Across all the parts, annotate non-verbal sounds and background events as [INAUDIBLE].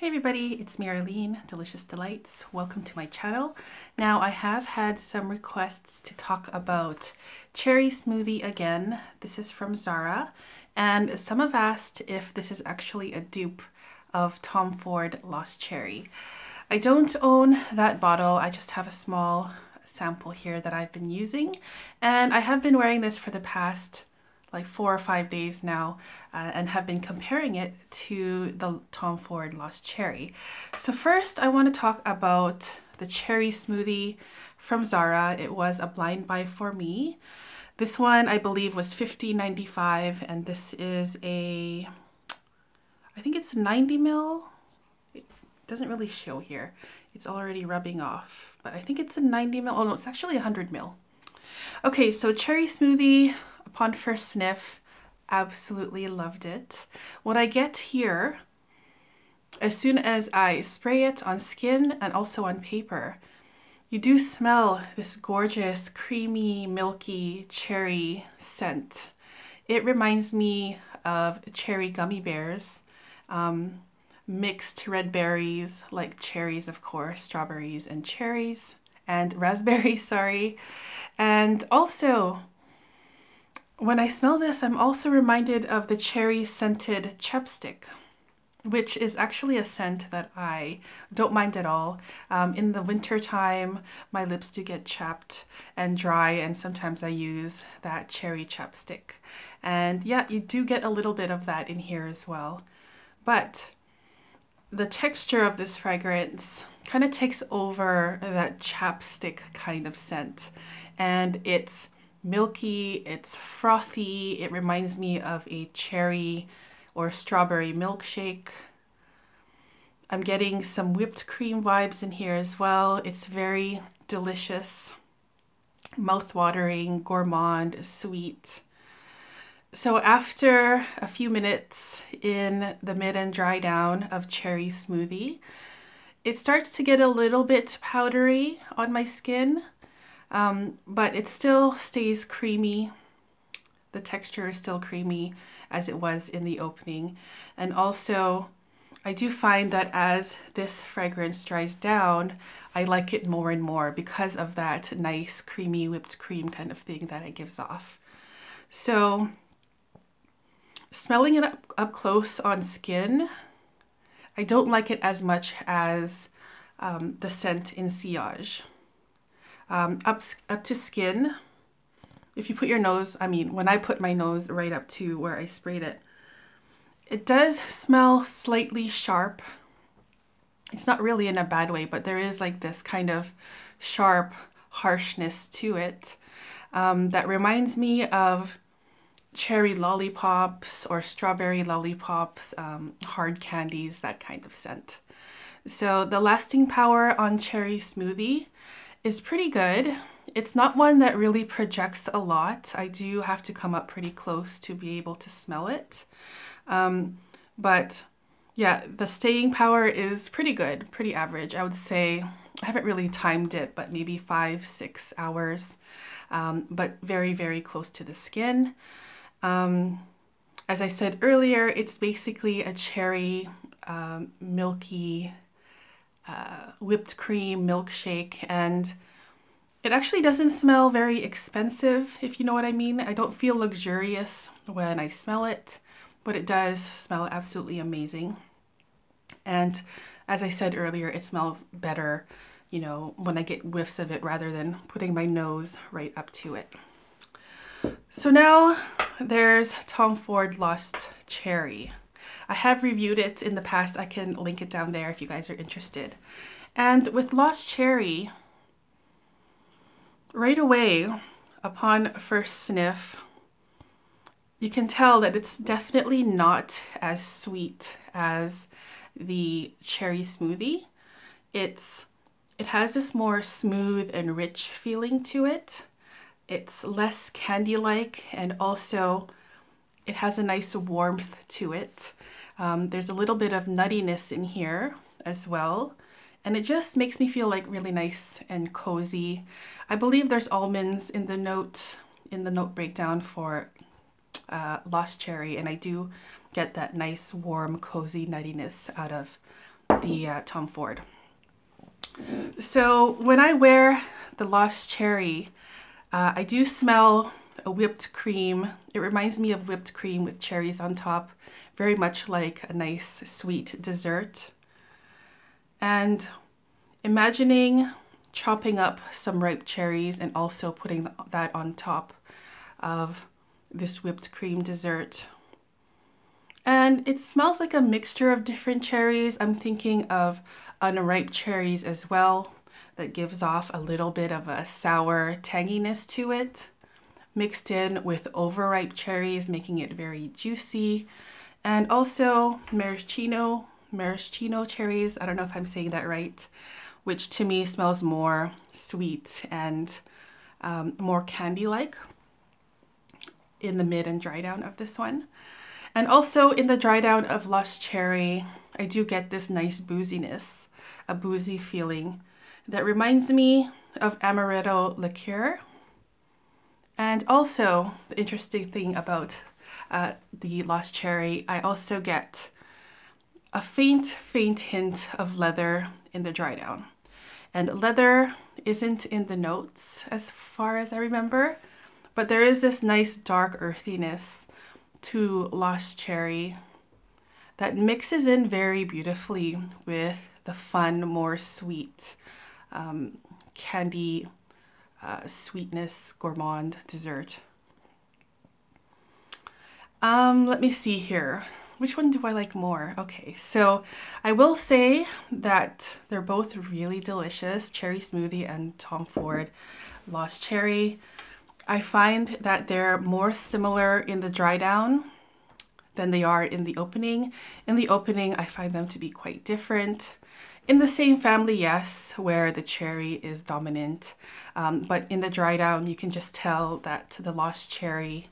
Hey everybody, it's me Arlene, Delicious Delights. Welcome to my channel. Now I have had some requests to talk about cherry smoothie again. This is from Zara and some have asked if this is actually a dupe of Tom Ford Lost Cherry. I don't own that bottle, I just have a small sample here that I've been using and I have been wearing this for the past like four or five days now uh, and have been comparing it to the Tom Ford Lost Cherry. So first I want to talk about the cherry smoothie from Zara. It was a blind buy for me. This one I believe was $50.95 and this is a, I think it's 90 mil. It doesn't really show here. It's already rubbing off, but I think it's a 90 mil. Oh no, it's actually 100 mil. Okay, so cherry smoothie, upon first sniff, absolutely loved it. What I get here, as soon as I spray it on skin and also on paper, you do smell this gorgeous, creamy, milky cherry scent. It reminds me of cherry gummy bears, um, mixed red berries, like cherries, of course, strawberries and cherries, and [LAUGHS] raspberries, sorry. And also when I smell this, I'm also reminded of the cherry scented chapstick, which is actually a scent that I don't mind at all. Um, in the winter time, my lips do get chapped and dry, and sometimes I use that cherry chapstick. And yeah, you do get a little bit of that in here as well. But the texture of this fragrance kind of takes over that chapstick kind of scent. And it's milky, it's frothy, it reminds me of a cherry or strawberry milkshake. I'm getting some whipped cream vibes in here as well. It's very delicious, mouth-watering, gourmand, sweet. So after a few minutes in the mid and dry down of cherry smoothie, it starts to get a little bit powdery on my skin um, but it still stays creamy. The texture is still creamy as it was in the opening. And also, I do find that as this fragrance dries down, I like it more and more because of that nice creamy whipped cream kind of thing that it gives off. So smelling it up, up close on skin, I don't like it as much as um, the scent in Sillage um, up, up to skin. If you put your nose, I mean, when I put my nose right up to where I sprayed it, it does smell slightly sharp. It's not really in a bad way, but there is like this kind of sharp harshness to it um, that reminds me of cherry lollipops or strawberry lollipops, um, hard candies, that kind of scent. So the lasting power on cherry smoothie is pretty good. It's not one that really projects a lot. I do have to come up pretty close to be able to smell it. Um, but yeah, the staying power is pretty good, pretty average. I would say, I haven't really timed it, but maybe five, six hours, um, but very, very close to the skin. Um, as I said earlier, it's basically a cherry, um, milky uh, whipped cream milkshake and it actually doesn't smell very expensive, if you know what I mean. I don't feel luxurious when I smell it, but it does smell absolutely amazing. And as I said earlier, it smells better, you know, when I get whiffs of it rather than putting my nose right up to it. So now there's Tom Ford Lost Cherry. I have reviewed it in the past. I can link it down there if you guys are interested. And with Lost Cherry, right away, upon first sniff, you can tell that it's definitely not as sweet as the cherry smoothie. It's it has this more smooth and rich feeling to it. It's less candy-like and also it has a nice warmth to it. Um, there's a little bit of nuttiness in here as well. And it just makes me feel like really nice and cozy. I believe there's almonds in the note, in the note breakdown for uh, Lost Cherry. And I do get that nice, warm, cozy nuttiness out of the uh, Tom Ford. So when I wear the Lost Cherry, uh, I do smell a whipped cream. It reminds me of whipped cream with cherries on top, very much like a nice sweet dessert. And imagining chopping up some ripe cherries and also putting that on top of this whipped cream dessert. And it smells like a mixture of different cherries. I'm thinking of unripe cherries as well that gives off a little bit of a sour tanginess to it mixed in with overripe cherries making it very juicy. And also maraschino maraschino cherries. I don't know if I'm saying that right which to me smells more sweet and um, more candy like in the mid and dry down of this one. And also in the dry down of Lost Cherry I do get this nice booziness a boozy feeling that reminds me of amaretto liqueur. And also, the interesting thing about uh, the Lost Cherry, I also get a faint, faint hint of leather in the dry down. And leather isn't in the notes as far as I remember, but there is this nice dark earthiness to Lost Cherry that mixes in very beautifully with the fun, more sweet um, candy uh, sweetness gourmand dessert. Um, let me see here. Which one do I like more? Okay, so I will say that they're both really delicious, cherry smoothie and Tom Ford Lost Cherry. I find that they're more similar in the dry down than they are in the opening. In the opening, I find them to be quite different. In the same family, yes, where the cherry is dominant, um, but in the dry down, you can just tell that the lost cherry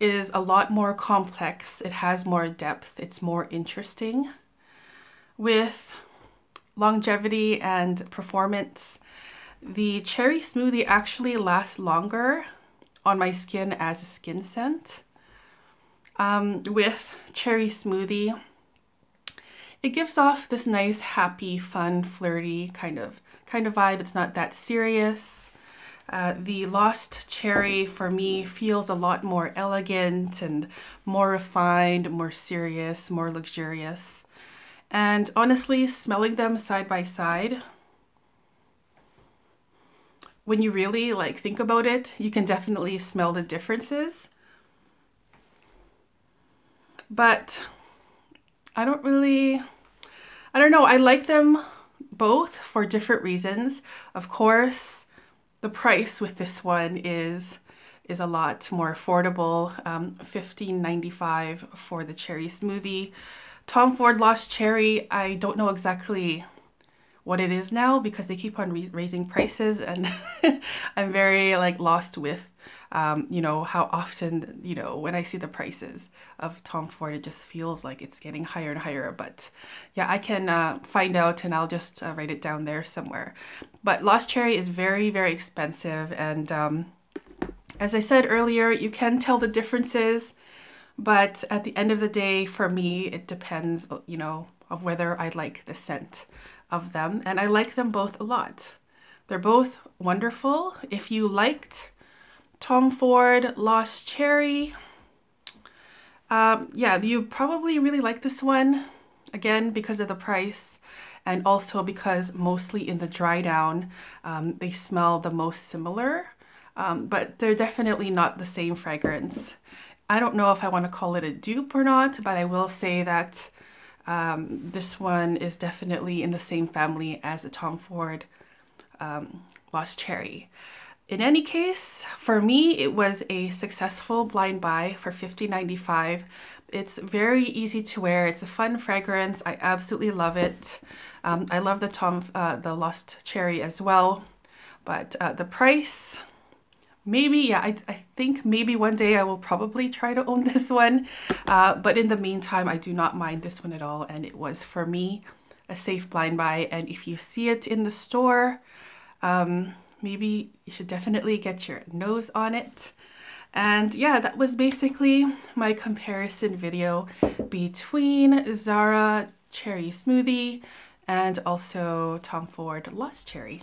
is a lot more complex. It has more depth. It's more interesting. With longevity and performance, the cherry smoothie actually lasts longer on my skin as a skin scent. Um, with cherry smoothie, it gives off this nice, happy, fun, flirty kind of kind of vibe. It's not that serious. Uh, the Lost Cherry for me feels a lot more elegant and more refined, more serious, more luxurious. And honestly, smelling them side by side, when you really like think about it, you can definitely smell the differences. But I don't really, I don't know. I like them both for different reasons. Of course, the price with this one is is a lot more affordable. Um, $15.95 for the cherry smoothie. Tom Ford Lost Cherry, I don't know exactly what it is now because they keep on raising prices and [LAUGHS] I'm very like lost with um, you know how often you know when I see the prices of Tom Ford it just feels like it's getting higher and higher but yeah I can uh, find out and I'll just uh, write it down there somewhere. But Lost Cherry is very very expensive and um, as I said earlier you can tell the differences but at the end of the day for me it depends you know of whether I like the scent of them, and I like them both a lot. They're both wonderful. If you liked Tom Ford Lost Cherry, um, yeah, you probably really like this one, again, because of the price and also because mostly in the dry down, um, they smell the most similar, um, but they're definitely not the same fragrance. I don't know if I want to call it a dupe or not, but I will say that um, this one is definitely in the same family as the Tom Ford um, Lost Cherry. In any case, for me, it was a successful blind buy for $50.95. It's very easy to wear. It's a fun fragrance. I absolutely love it. Um, I love the Tom, uh, the Lost Cherry as well. But uh, the price, maybe, yeah, I, I think maybe one day I will probably try to own [LAUGHS] this one. Uh, but in the meantime, I do not mind this one at all. And it was, for me, a safe blind buy. And if you see it in the store, um, maybe you should definitely get your nose on it. And yeah, that was basically my comparison video between Zara cherry smoothie and also Tom Ford Lost Cherry.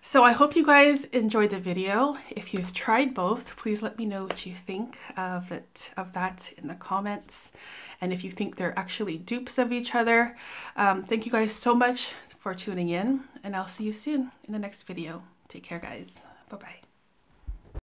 So I hope you guys enjoyed the video. If you've tried both, please let me know what you think of it of that in the comments. And if you think they're actually dupes of each other. Um, thank you guys so much for tuning in and I'll see you soon in the next video. Take care guys. Bye-bye.